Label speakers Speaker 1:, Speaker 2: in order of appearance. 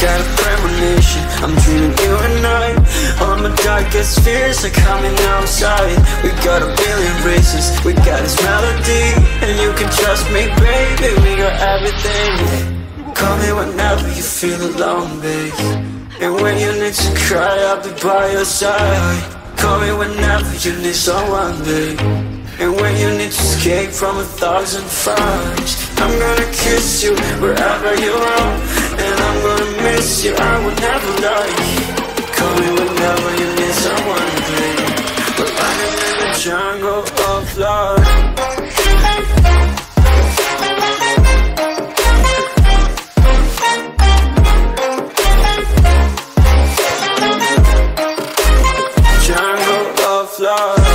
Speaker 1: got a premonition. I'm dreaming you and I. All my darkest fears are coming outside. We got a billion races. We got this melody. And you can trust me, baby. We got everything. Call me whenever you feel alone, babe. And when you need to cry, I'll be by your side. Call me whenever you need someone, babe. And when you need to escape from a thousand fires I'm gonna kiss you wherever you are miss you, I would never lie. Call me whenever you need someone to dream. But I'm in the jungle of love. Jungle of love